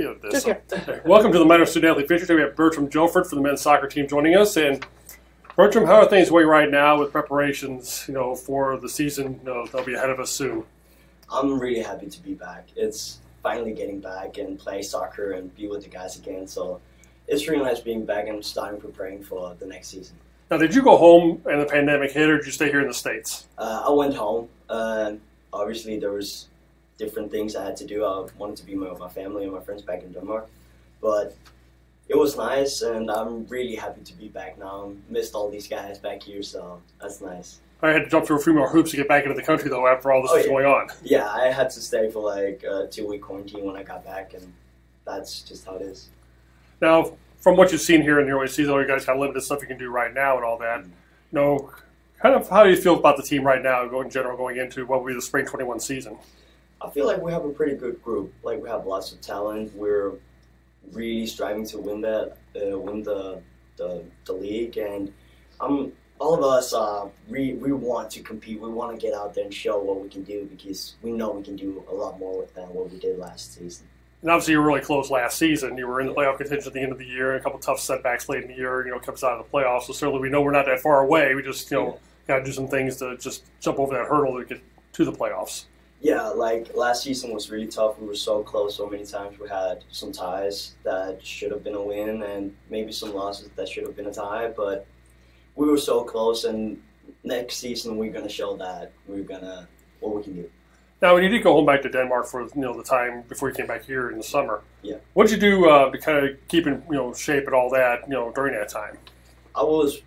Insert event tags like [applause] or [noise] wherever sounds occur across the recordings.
Yeah, this. Welcome to the Miner Student Athlete Feature. Today we have Bertram Gjelfort for the men's soccer team joining us. And Bertram, how are things going right now with preparations? You know, for the season. You know, they'll be ahead of us soon. I'm really happy to be back. It's finally getting back and play soccer and be with the guys again. So it's really nice being back and starting preparing for the next season. Now, did you go home and the pandemic hit, or did you stay here in the states? Uh, I went home. Uh, obviously, there was different things I had to do. I wanted to be with my family and my friends back in Denmark, but it was nice, and I'm really happy to be back now. I Missed all these guys back here, so that's nice. I had to jump through a few more hoops to get back into the country, though, after all this Oh, was yeah. going on. Yeah, I had to stay for like a two week quarantine when I got back, and that's just how it is. Now, from what you've seen here in the early season, all you guys of limited stuff you can do right now and all that. Mm. You know, kind of how do you feel about the team right now, going in general, going into what will be the spring 21 season? I feel like we have a pretty good group. Like we have lots of talent. We're really striving to win that, uh, win the, the the league, and um, all of us uh, we we want to compete. We want to get out there and show what we can do because we know we can do a lot more than what we did last season. And obviously, you were really close last season. You were in the playoff contention at the end of the year, a couple tough setbacks late in the year. You know, us out of the playoffs. So certainly, we know we're not that far away. We just, you know, got to do some things to just jump over that hurdle to get to the playoffs. Yeah, like last season was really tough. We were so close so many times. We had some ties that should have been a win, and maybe some losses that should have been a tie. But we were so close, and next season we're gonna show that we're gonna what we can do. Now, when you did go home back to Denmark for you know the time before you came back here in the summer, Yeah. what did you do uh, to kind of keep in you know shape and all that you know during that time? I was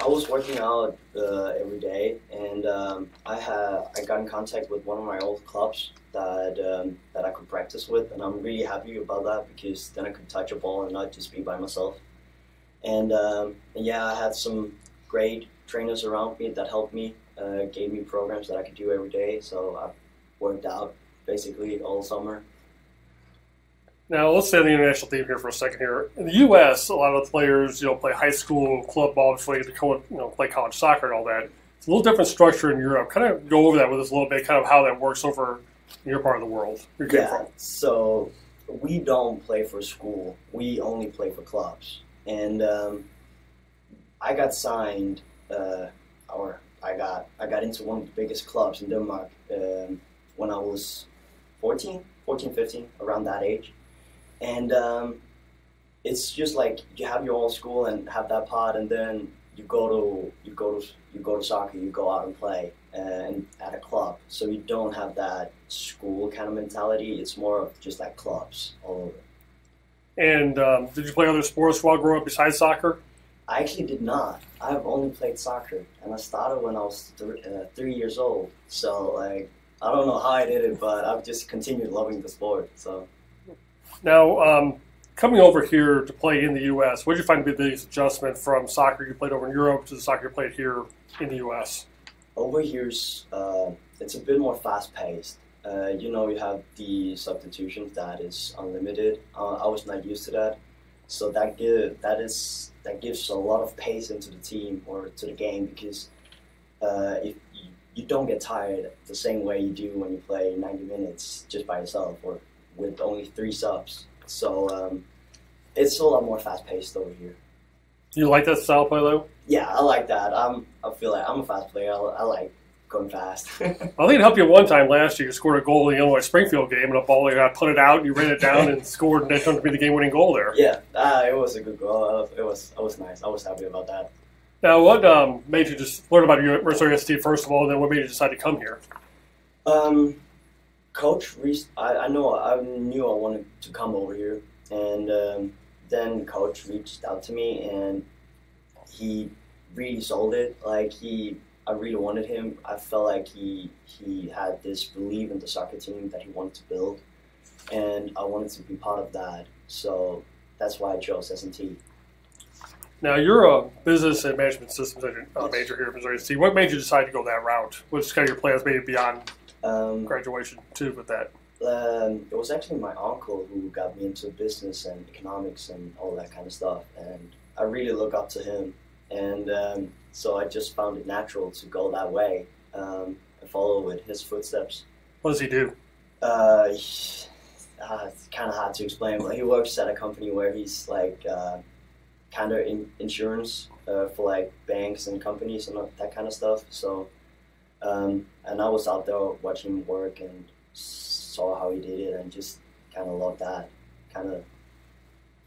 I was working out uh, every day, and um, I had I got in contact with one of my old clubs that um, that I could practice with, and I'm really happy about that because then I could touch a ball and not just be by myself. And, um, and yeah, I had some great trainers around me that helped me, uh, gave me programs that I could do every day. So I worked out basically all summer. Now, let's stay on the international theme here for a second. Here in the U.S., a lot of the players you know play high school club ball before they get to you know play college soccer and all that. It's a little different structure in Europe. Kind of go over that with us a little bit, kind of how that works over in your part of the world you Yeah. from. So we don't play for school. We only play for clubs. And um, I got signed, uh, or I got I got into one of the biggest clubs in Denmark um, when I was 14, 14, 15, around that age. And um, it's just like you have your own school and have that part, and then you go to you go to you go to soccer, you go out and play, and at a club. So you don't have that school kind of mentality. It's more of just like clubs all over. And um, did you play other sports while growing up besides soccer? I actually did not. I've only played soccer, and I started when I was th- uh, three years old. So like, I don't know how I did it, but I've just continued loving the sport. So Now, um, coming over here to play in the U.S., what did you find to be the biggest adjustment from soccer you played over in Europe to the soccer you played here in the U.S.? over here, uh, it's a bit more fast paced. Uh, you know, you have the substitutions that is unlimited. Uh, I was not used to that, so that give that is that gives a lot of pace into the team or to the game because uh, if you, you don't get tired the same way you do when you play 90 minutes just by yourself or with only three subs. So um, it's a lot more fast paced over here. You like that style of play, though? Yeah, I like that. I'm I feel like I'm a fast player. I, I like going fast. [laughs] I think it helped you one time last year. You scored a goal in the Illinois Springfield game, and a ball you got put it out, and you ran it down and scored, and that turned to be the game-winning goal there. Yeah, uh, it was a good goal. It was it was nice. I was happy about that. Now, what um, made you just learn about your Missouri S&T first of all, and then what made you decide to come here? Um, coach, reached, I I know I knew I wanted to come over here, and um, then coach reached out to me, and he really sold it. Like he, I really wanted him. I felt like he he had this belief in the soccer team that he wanted to build, and I wanted to be part of that. So that's why I chose S&T. Now, you're a business and management systems major, uh, here at Missouri S&T. What made you decide to go that route? What's kind of your plans, maybe beyond Um, graduation, too, with that? Um, it was actually my uncle who got me into business and economics and all that kind of stuff, and I really look up to him. And um, so I just found it natural to go that way um, and follow in his footsteps. What does he do? Uh, he- uh, it's kind of hard to explain, but he works at a company where he's like uh, kind of in insurance uh, for like banks and companies and that kind of stuff. So, um, and I was out there watching him work and saw how he did it and just kind of loved that kind of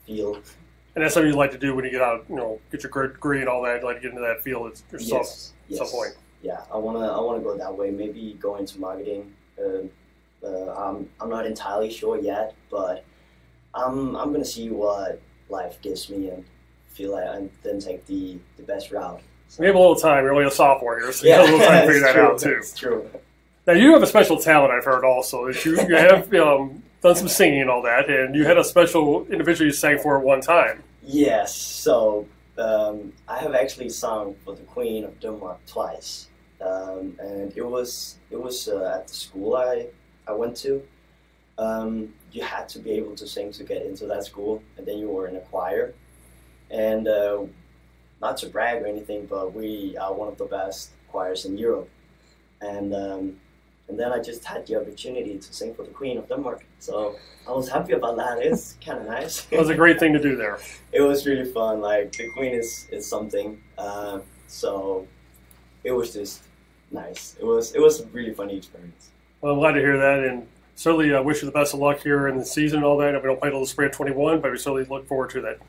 feel. And that's something you like to do when you get out, you know, get your degree and all that. You like to get into that field yourself yes, at yes. some point. Yeah, I wanna I wanna go that way. Maybe go into marketing. Uh, uh, I'm I'm not entirely sure yet, but I'm I'm gonna see what life gives me and feel like and then take the the best route. So. You have a little time. You're only a sophomore here, so you have a little time to [laughs] figure that true. out too. That's true. Now you have a special talent. I've heard also that you, you have [laughs] um, done some singing and all that, and you had a special individual you sang for at one time. Yes. So um, I have actually sung for the Queen of Denmark twice, um, and it was it was uh, at the school I I went to. Um, you had to be able to sing to get into that school, and then you were in a choir. And uh, not to brag or anything, but we are one of the best choirs in Europe. And um, and then I just had the opportunity to sing for the Queen of Denmark. So I was happy about that. It's kind of nice. it was a great thing to do there. [laughs] It was really fun. Like the Queen is is something. Uh, so it was just nice. It was it was a really funny experience. Well, I'm glad to hear that, and certainly uh, wish you the best of luck here in the season and all that. We don't play till the spring of 21, but we certainly look forward to that.